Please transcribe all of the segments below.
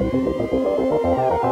Música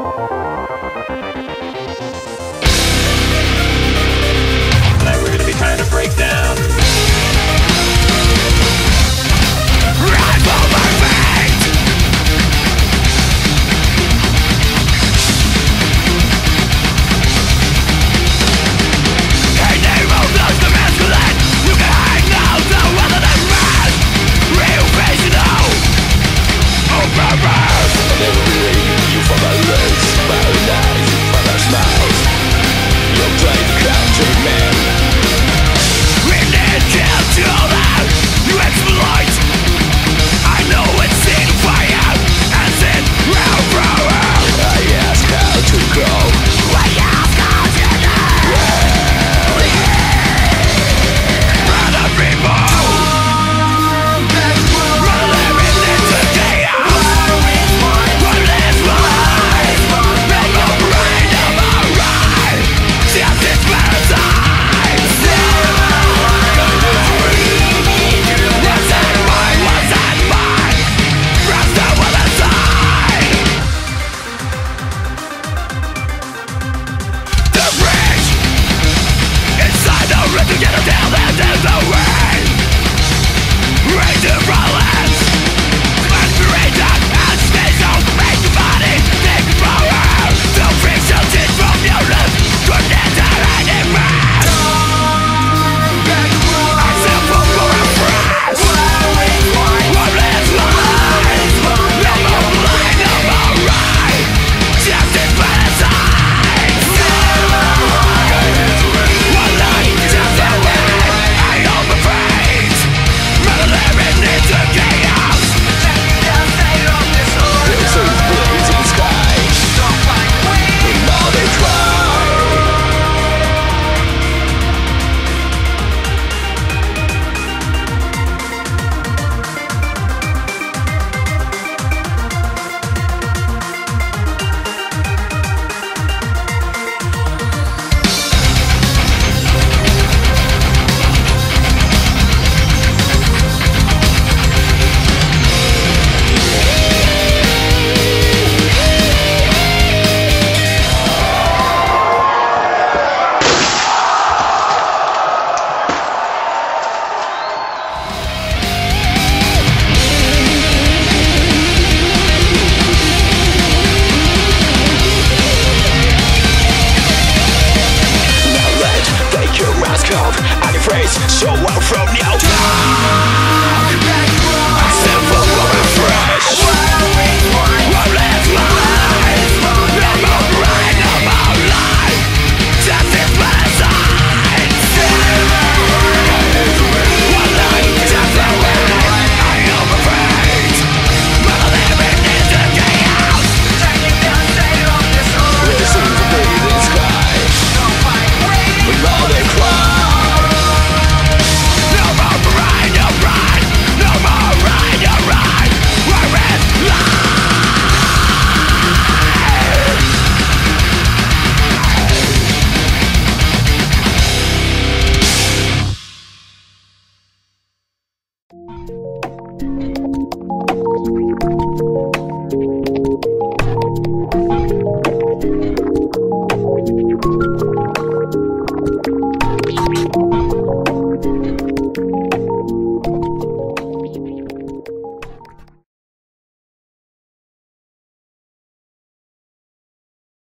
you